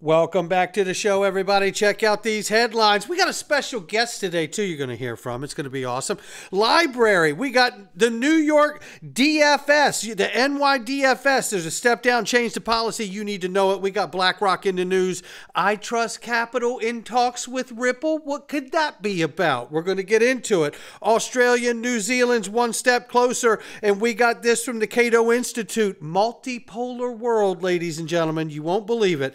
Welcome back to the show, everybody. Check out these headlines. We got a special guest today, too, you're going to hear from. It's going to be awesome. LBRY. We got the New York DFS, the NYDFS. There's a step down change to policy. You need to know it. We got BlackRock in the news. iTrust Capital in talks with Ripple. What could that be about? We're going to get into it. Australia, New Zealand's one step closer. And we got this from the Cato Institute multipolar world, ladies and gentlemen. You won't believe it.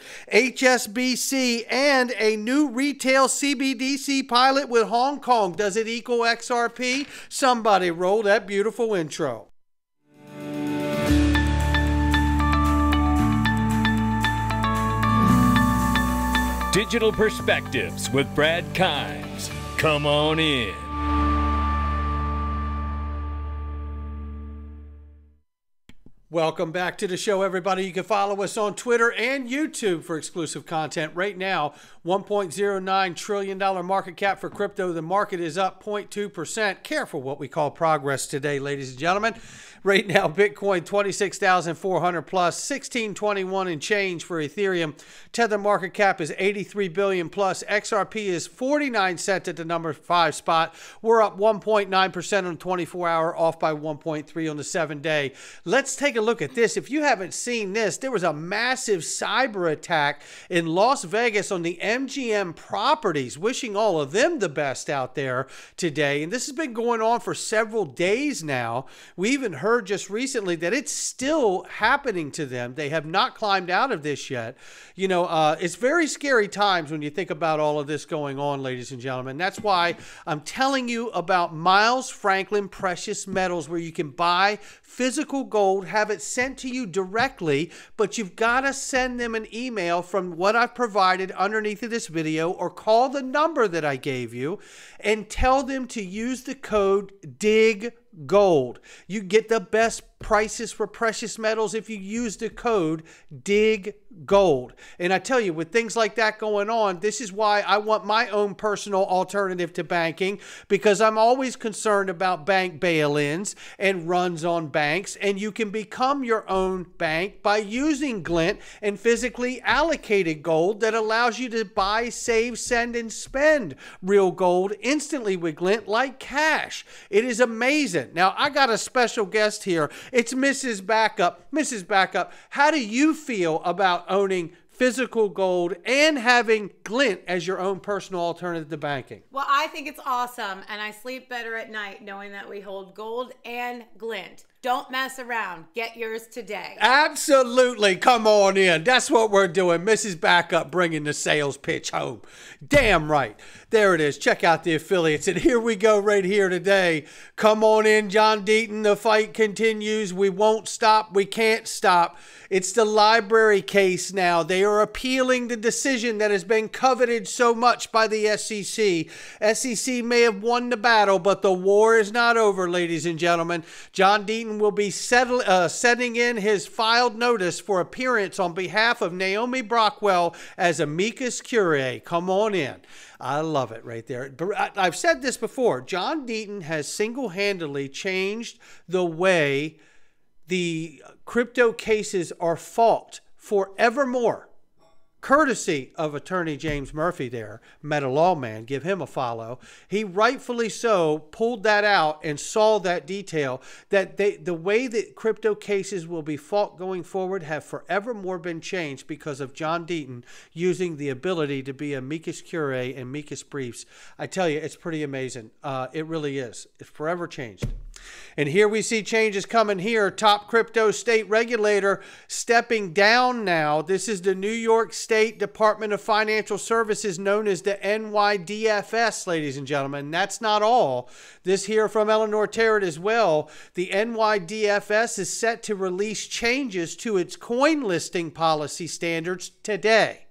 HSBC, and a new retail CBDC pilot with Hong Kong. Does it equal XRP? Somebody roll that beautiful intro. Digital Perspectives with Brad Kimes. Come on in. Welcome back to the show, everybody. You can follow us on Twitter and YouTube for exclusive content. Right now, $1.09 trillion market cap for crypto. The market is up 0.2%. Careful what we call progress today, ladies and gentlemen. Right now, Bitcoin 26,400 plus, 1621 in change for Ethereum. Tether market cap is 83 billion plus. XRP is 49 cent at the number five spot. We're up 1.9% on 24 hour, off by 1.3 on the seven day. Let's take a look at this. If you haven't seen this, there was a massive cyber attack in Las Vegas on the MGM properties. Wishing all of them the best out there today. And this has been going on for several days now. We even heard heard just recently that it's still happening to them. They have not climbed out of this yet. You know, uh, it's very scary times when you think about all of this going on, ladies and gentlemen. That's why I'm telling you about Miles Franklin Precious Metals, where you can buy physical gold, have it sent to you directly, but you've got to send them an email from what I've provided underneath of this video or call the number that I gave you and tell them to use the code DIG gold. You get the best prices for precious metals if you use the code DIG gold. And I tell you, with things like that going on, this is why I want my own personal alternative to banking because I'm always concerned about bank bail ins and runs on banks. And you can become your own bank by using Glint and physically allocated gold that allows you to buy, save, send, and spend real gold instantly with Glint like cash. It is amazing. Now, I got a special guest here. It's Mrs. Backup. Mrs. Backup, how do you feel about owning physical gold and having Glint as your own personal alternative to banking? Well, I think it's awesome, and I sleep better at night knowing that we hold gold and Glint. Don't mess around. Get yours today. Absolutely. Come on in. That's what we're doing. Mrs. Backup bringing the sales pitch home. Damn right. There it is. Check out the affiliates. And here we go right here today. Come on in, John Deaton. The fight continues. We won't stop. We can't stop. It's the LBRY case now. They are appealing the decision that has been coveted so much by the SEC. SEC may have won the battle, but the war is not over, ladies and gentlemen. John Deaton will be settle, uh, setting in his filed notice for appearance on behalf of Naomi Brockwell as amicus curiae. Come on in. I love it right there. I've said this before. John Deaton has single handedly changed the way the crypto cases are fought forevermore. Courtesy of attorney James Murphy there, Meta Lawman, give him a follow. He rightfully so pulled that out and saw that detail that they, the way that crypto cases will be fought going forward have forevermore been changed because of John Deaton using the ability to be a amicus curiae and amicus briefs. I tell you, it's pretty amazing. Uh, it really is. It's forever changed. And here we see changes coming here. Top crypto state regulator stepping down now. This is the New York State Department of Financial Services, known as the NYDFS, ladies and gentlemen. that's not all. This here from Eleanor Terrett as well. The NYDFS is set to release changes to its coin listing policy standards today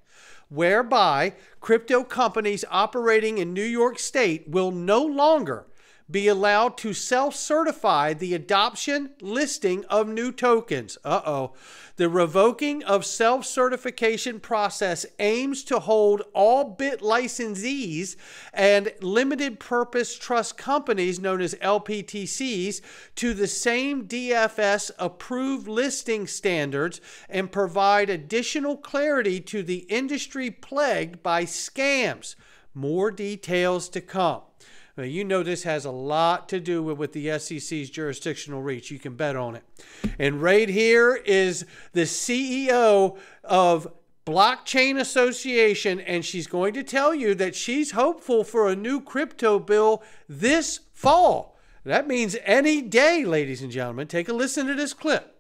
whereby crypto companies operating in New York State will no longer be allowed to self certify the adoption listing of new tokens. Uh oh. The revoking of self certification process aims to hold all BitLicensees and limited purpose trust companies, known as LPTCs, to the same DFS approved listing standards and provide additional clarity to the industry plagued by scams. More details to come. Now, you know this has a lot to do with, with the SEC's jurisdictional reach. You can bet on it. And right here is the CEO of Blockchain Association, and she's going to tell you that she's hopeful for a new crypto bill this fall. That means any day, ladies and gentlemen. Take a listen to this clip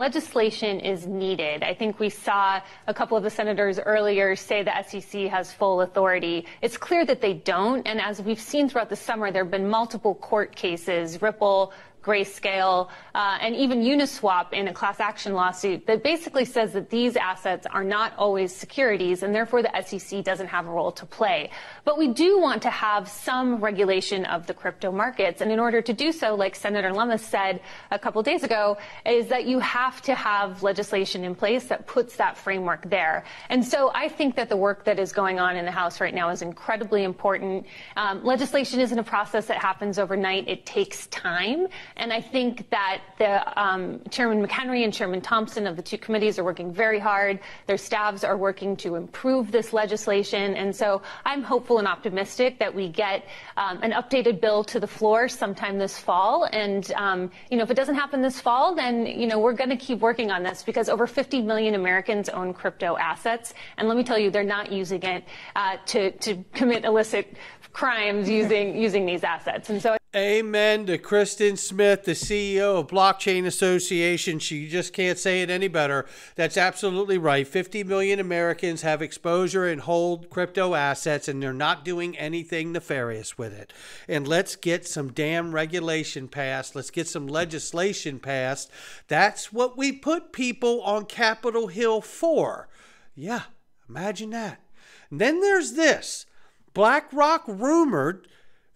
legislation is needed. I think we saw a couple of the senators earlier say the SEC has full authority. It's clear that they don't. And as we've seen throughout the summer, there have been multiple court cases, Ripple, Grayscale, uh, and even Uniswap in a class action lawsuit that basically says that these assets are not always securities and therefore the SEC doesn't have a role to play. But we do want to have some regulation of the crypto markets. And in order to do so, like Senator Lummis said a couple days ago, is that you have to have legislation in place that puts that framework there. And so I think that the work that is going on in the House right now is incredibly important. Um, legislation isn't a process that happens overnight. It takes time. And I think that the um, Chairman McHenry and Chairman Thompson of the two committees are working very hard. Their staffs are working to improve this legislation. And so I'm hopeful and optimistic that we get um, an updated bill to the floor sometime this fall. And, um, you know, if it doesn't happen this fall, then, you know, we're going to keep working on this because over 50 million Americans own crypto assets. And let me tell you, they're not using it uh, to, to commit illicit crimes using, using these assets. And so Amen to Kristen Smith, the CEO of Blockchain Association. She just can't say it any better. That's absolutely right. 50 million Americans have exposure and hold crypto assets, and they're not doing anything nefarious with it. And let's get some damn regulation passed. Let's get some legislation passed. That's what we put people on Capitol Hill for. Yeah, imagine that. And then there's this BlackRock rumored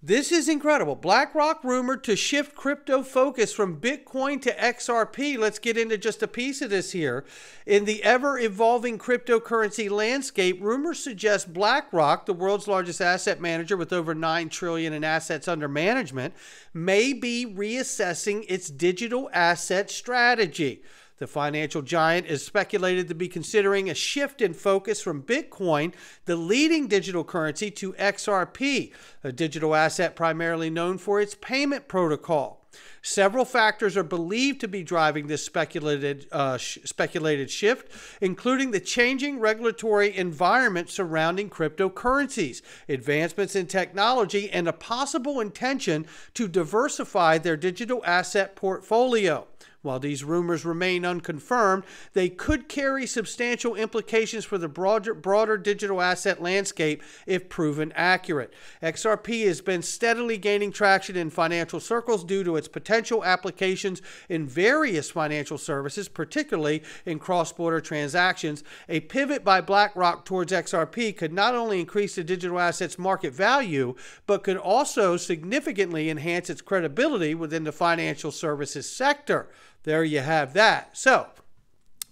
this is incredible. BlackRock rumored to shift crypto focus from Bitcoin to XRP. Let's get into just a piece of this here. In the ever evolving cryptocurrency landscape, rumors suggest BlackRock, the world's largest asset manager with over 9 trillion in assets under management, may be reassessing its digital asset strategy. The financial giant is speculated to be considering a shift in focus from Bitcoin, the leading digital currency, to XRP, a digital asset primarily known for its payment protocol. Several factors are believed to be driving this speculated, uh, sh- speculated shift, including the changing regulatory environment surrounding cryptocurrencies, advancements in technology, and a possible intention to diversify their digital asset portfolio. While these rumors remain unconfirmed, they could carry substantial implications for the broader, broader digital asset landscape if proven accurate. XRP has been steadily gaining traction in financial circles due to its potential applications in various financial services, particularly in cross border transactions. A pivot by BlackRock towards XRP could not only increase the digital assets market value, but could also significantly enhance its credibility within the financial services sector. There you have that. So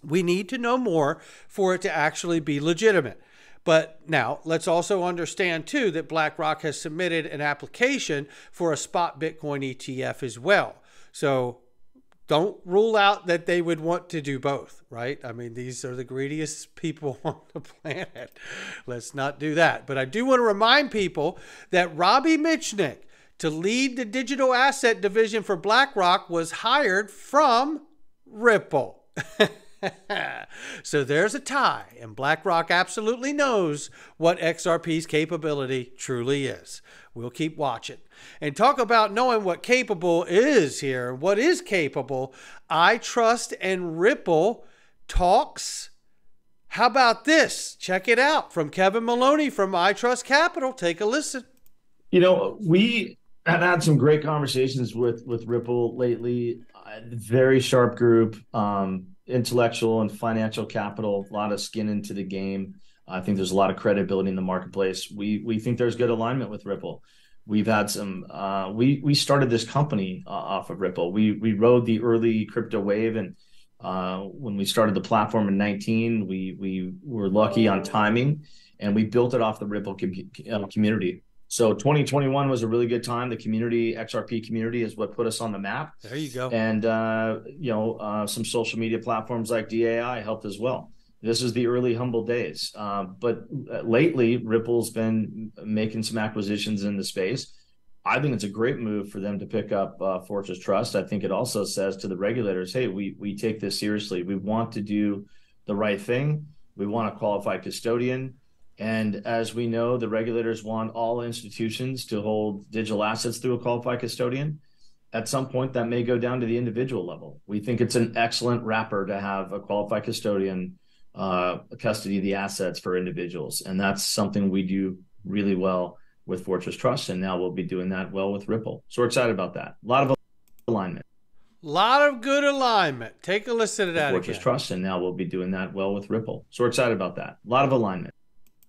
we need to know more for it to actually be legitimate. But now let's also understand too that BlackRock has submitted an application for a spot Bitcoin ETF as well. So don't rule out that they would want to do both, right? I mean, these are the greediest people on the planet. Let's not do that. But I do want to remind people that Robbie Mitchnick, to lead the digital asset division for BlackRock was hired from Ripple. so there's a tie, and BlackRock absolutely knows what XRP's capability truly is. We'll keep watching. And talk about knowing what capable is here. What is capable? iTrust and Ripple talks. How about this? Check it out from Kevin Maloney from iTrust Capital. Take a listen. You know, we I've had some great conversations with with Ripple lately. Very sharp group, um, intellectual and financial capital, a lot of skin into the game. I think there's a lot of credibility in the marketplace. We we think there's good alignment with Ripple. We've had some. Uh, we we started this company uh, off of Ripple. We we rode the early crypto wave, and uh, when we started the platform in 19, we we were lucky on timing, and we built it off the Ripple com- uh, community. So 2021 was a really good time. The community, XRP community, is what put us on the map. There you go. And uh, you know, uh, some social media platforms like DAI helped as well. This is the early humble days, uh, but lately Ripple's been making some acquisitions in the space. I think it's a great move for them to pick up uh, Fortress Trust. I think it also says to the regulators, "Hey, we we take this seriously. We want to do the right thing. We want a qualified custodian." And as we know, the regulators want all institutions to hold digital assets through a qualified custodian. At some point, that may go down to the individual level. We think it's an excellent wrapper to have a qualified custodian uh, custody the assets for individuals. And that's something we do really well with Fortress Trust. And now we'll be doing that well with Ripple. So we're excited about that. A lot of alignment. A lot of good alignment. Take a listen to that. Fortress again. Trust. And now we'll be doing that well with Ripple. So we're excited about that. A lot of alignment.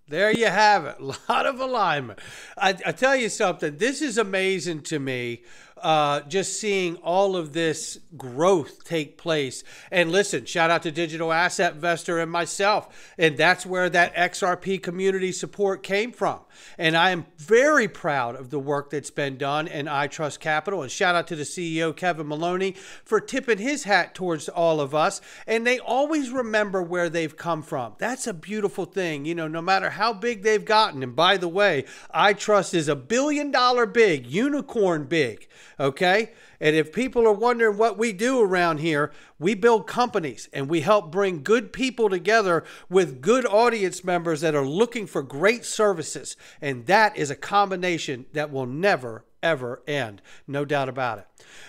There you have it. A lot of alignment. I, I tell you something. This is amazing to me uh, just seeing all of this growth take place. And listen, shout out to Digital Asset Investor and myself. And that's where that XRP community support came from. And I am very proud of the work that's been done in iTrust Capital. And shout out to the CEO, Kevin Maloney, for tipping his hat towards all of us. And they always remember where they've come from. That's a beautiful thing. You know, no matter how big they've gotten. And by the way, iTrust is a billion dollar big, unicorn big. Okay? And if people are wondering what we do around here, we build companies and we help bring good people together with good audience members that are looking for great services. And that is a combination that will never, ever end. No doubt about it.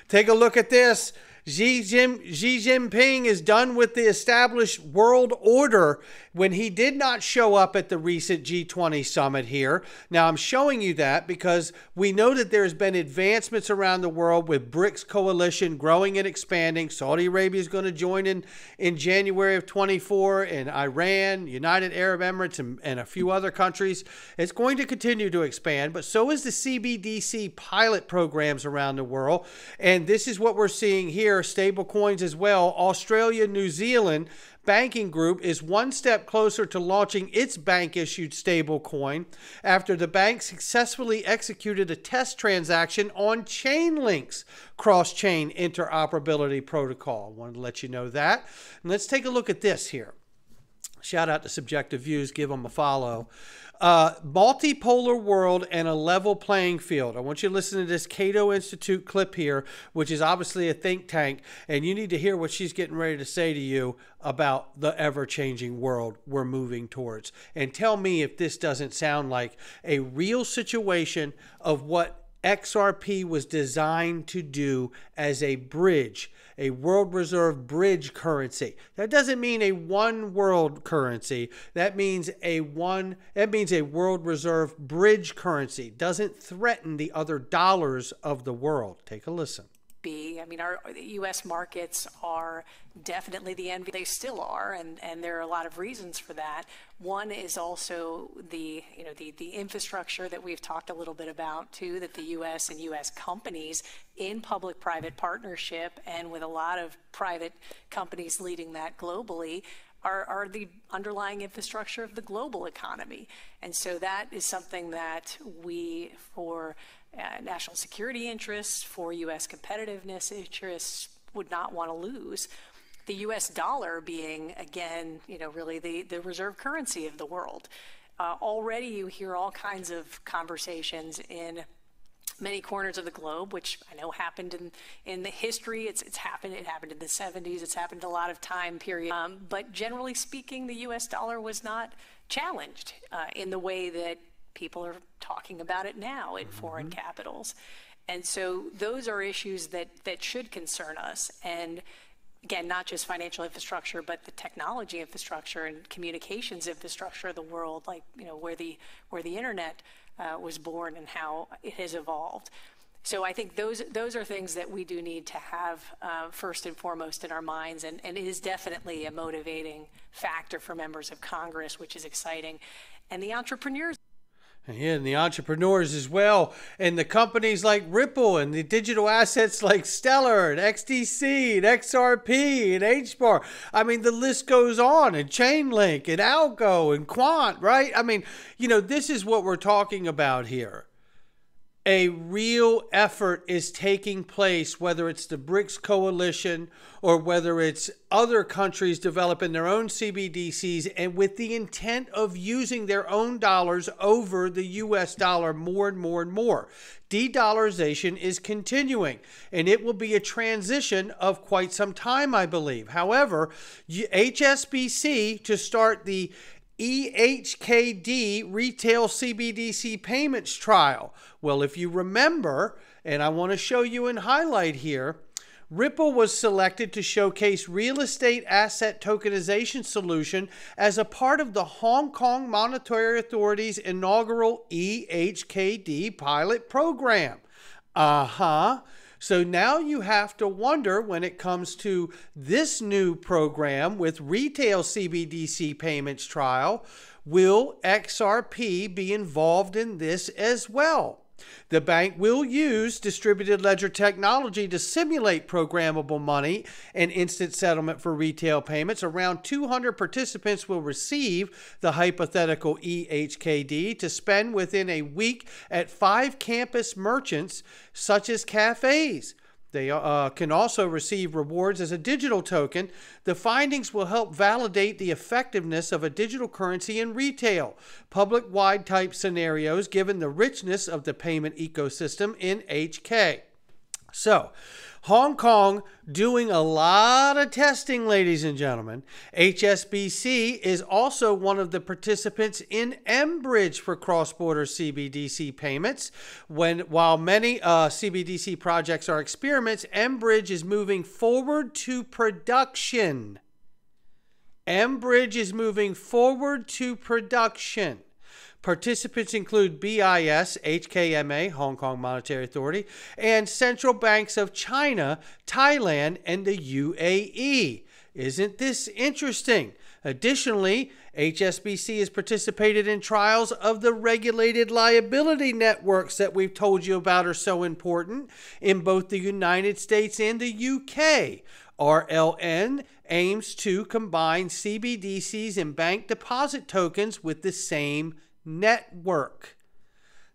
Take a look at this. Xi, Jin, Xi Jinping is done with the established world order when he did not show up at the recent G20 summit here. Now, I'm showing you that because we know that there's been advancements around the world with BRICS coalition growing and expanding. Saudi Arabia is going to join in in January of 24, and Iran, United Arab Emirates, and, and a few other countries. It's going to continue to expand, but so is the CBDC pilot programs around the world. And this is what we're seeing here stable coins as well. Australia, New Zealand banking group is one step closer to launching its bank issued stablecoin after the bank successfully executed a test transaction on Chainlink's cross chain interoperability protocol. I wanted to let you know that. And let's take a look at this here. Shout out to Subjective Views, give them a follow. Uh, multipolar world and a level playing field. I want you to listen to this Cato Institute clip here, which is obviously a think tank, and you need to hear what she's getting ready to say to you about the ever changing world we're moving towards. And tell me if this doesn't sound like a real situation of what XRP was designed to do as a bridge, a world reserve bridge currency. That doesn't mean a one world currency. That means a one that means a world reserve bridge currency. Doesn't threaten the other dollars of the world. Take a listen be. I mean, our U.S. markets are definitely the envy. They still are, and, and there are a lot of reasons for that. One is also the you know the the infrastructure that we've talked a little bit about too. That the U.S. and U.S. companies in public-private partnership and with a lot of private companies leading that globally are, are, the underlying infrastructure of the global economy. And so that is something that we, for uh, national security interests, for U.S. competitiveness interests, would not want to lose. The U.S. dollar being, again, you know, really the, the reserve currency of the world. Uh, already you hear all kinds of conversations in many corners of the globe, which I know happened in, in the history. It's, it's happened. It happened in the 70s. It's happened a lot of time period. Um, but generally speaking, the U.S. dollar was not challenged uh, in the way that people are talking about it now in mm-hmm. foreign capitals. And so those are issues that, that should concern us. And again, not just financial infrastructure, but the technology infrastructure and communications infrastructure of the world, like you know where the where the internet uh, was born and how it has evolved. So I think those those are things that we do need to have uh, first and foremost in our minds, and, and it is definitely a motivating factor for members of Congress, which is exciting, and the entrepreneurs. And the entrepreneurs as well, and the companies like Ripple and the digital assets like Stellar and XDC and XRP and HBAR. I mean, the list goes on, and Chainlink and Algo and Quant, right? I mean, you know, this is what we're talking about here a real effort is taking place, whether it's the BRICS coalition or whether it's other countries developing their own CBDCs, and with the intent of using their own dollars over the US dollar more and more and more. De dollarization is continuing, and it will be a transition of quite some time, I believe. However, HSBC to start the eHKD retail CBDC payments trial. Well, if you remember, and I want to show you in highlight here, Ripple was selected to showcase real estate asset tokenization solution as a part of the Hong Kong Monetary Authority's inaugural eHKD pilot program. Uh huh. So now you have to wonder when it comes to this new program with retail CBDC payments trial, will XRP be involved in this as well? The bank will use distributed ledger technology to simulate programmable money and instant settlement for retail payments. Around 200 participants will receive the hypothetical eHKD to spend within a week at five campus merchants, such as cafes. They uh, can also receive rewards as a digital token. The findings will help validate the effectiveness of a digital currency in retail, public wide type scenarios, given the richness of the payment ecosystem in HK. So, Hong Kong doing a lot of testing, ladies and gentlemen. HSBC is also one of the participants in mBridge for cross-border CBDC payments. When while many uh, CBDC projects are experiments, mBridge is moving forward to production. mBridge is moving forward to production. Participants include BIS, HKMA, Hong Kong Monetary Authority, and central banks of China, Thailand, and the UAE. Isn't this interesting? Additionally, HSBC has participated in trials of the regulated liability networks that we've told you about are so important in both the United States and the UK. RLN aims to combine CBDCs and bank deposit tokens with the same network.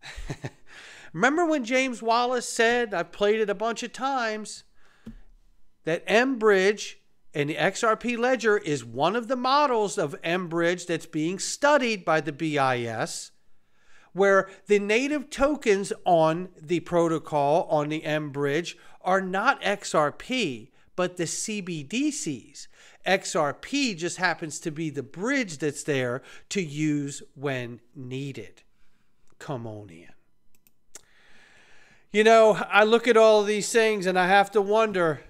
Remember when James Wallace said, I've played it a bunch of times, that mBridge and the XRP ledger is one of the models of mBridge that's being studied by the BIS, where the native tokens on the protocol on the mBridge are not XRP, but the CBDCs. XRP just happens to be the bridge that's there to use when needed. Come on in. You know, I look at all these things and I have to wonder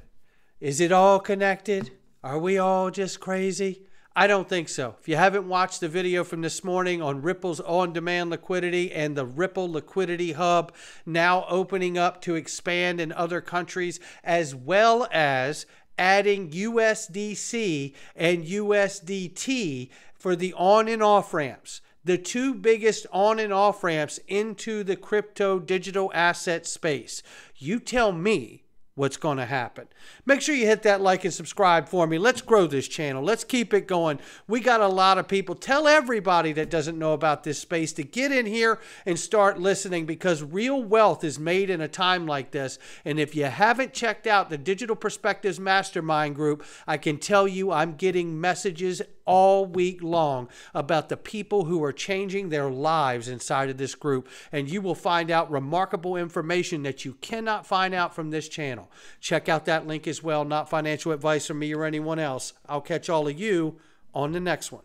is it all connected? Are we all just crazy? I don't think so. If you haven't watched the video from this morning on Ripple's on demand liquidity and the Ripple Liquidity Hub now opening up to expand in other countries, as well as adding USDC and USDT for the on and off ramps. The two biggest on and off ramps into the crypto digital asset space. You tell me what's going to happen. Make sure you hit that like and subscribe for me. Let's grow this channel. Let's keep it going. We got a lot of people. Tell everybody that doesn't know about this space to get in here and start listening because real wealth is made in a time like this. And if you haven't checked out the Digital Perspectives Mastermind group, I can tell you I'm getting messages all week long about the people who are changing their lives inside of this group. And you will find out remarkable information that you cannot find out from this channel. Check out that link as well. Not financial advice from me or anyone else. I'll catch all of you on the next one.